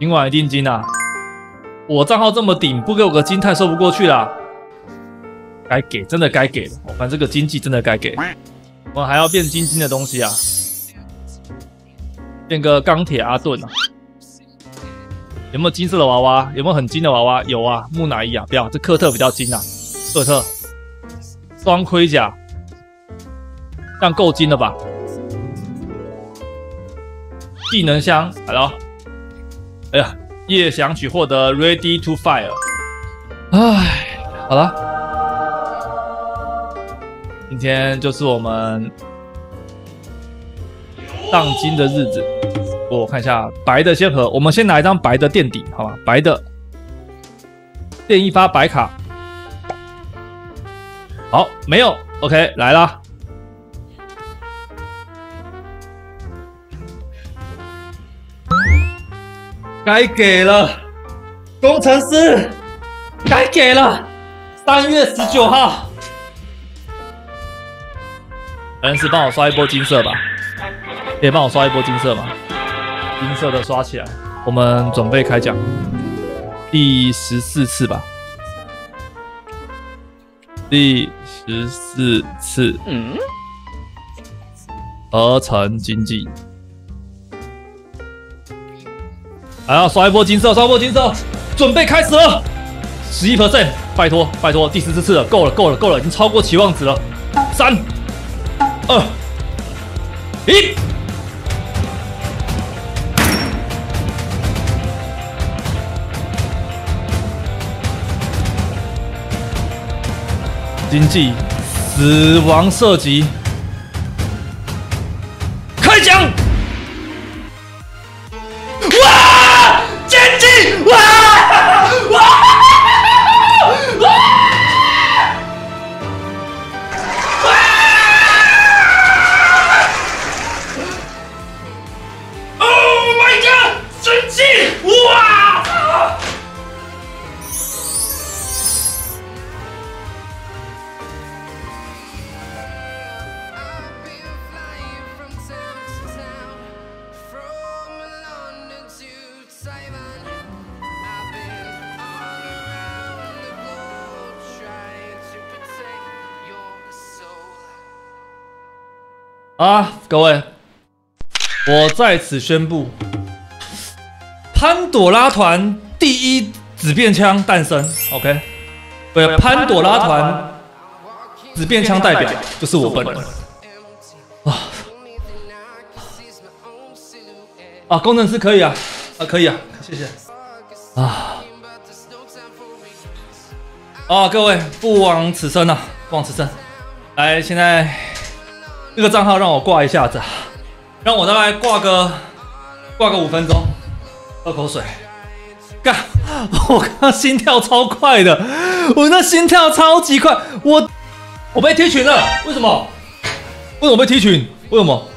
今晚一定金啊！我账号这么顶，不给我个金太说不过去啦。该给，真的该给的。反正这个经济真的该给。我们还要变金金的东西啊，变个钢铁阿顿啊。有没有金色的娃娃？有没有很金的娃娃？有啊，木乃伊啊，不要，这克特比较金啊。克特，双盔甲，这样够金了吧？技能箱来了。哎呀，夜想曲获得 Ready to Fire。哎，好了，今天就是我们荡金的日子。我看一下白的先和，我们先拿一张白的垫底，好吧？白的垫一发白卡。好，没有，OK，来啦。该给了，工程师，该给了。三月十九号，恩师帮我刷一波金色吧，可以帮我刷一波金色吗？金色的刷起来，我们准备开奖，第十四次吧，第十四次，嗯，合成经济。还要刷一波金色，刷一波金色，准备开始了。十一颗肾拜托拜托，第十四次了，够了够了够了，已经超过期望值了。三、二、一，经济死亡射击，啊，各位，我在此宣布，潘朵拉团第一纸变枪诞生。OK，对，潘朵拉团紫变枪代表就是我本人。啊啊，工程师可以啊，啊可以啊，谢谢。啊啊，各位不枉此生啊，不枉此生。来，现在。这个账号让我挂一下子，让我大概挂个挂个五分钟，喝口水。干，我刚心跳超快的，我那心跳超级快，我我被踢群了，为什么？为什么被踢群？为什么？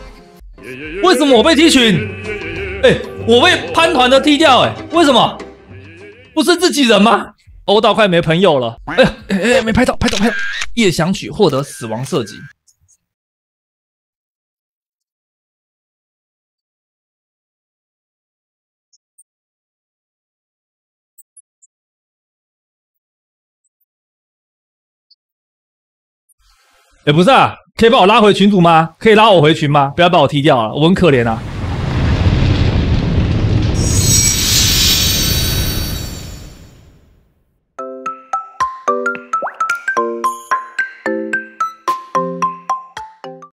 为什么我被踢群？哎，我被潘团的踢掉，哎，为什么？不是自己人吗？欧到快没朋友了。哎呀，哎哎，没拍到，拍到，拍到。夜想曲获得死亡射击。哎，不是啊，可以把我拉回群组吗？可以拉我回群吗？不要把我踢掉了，我很可怜啊。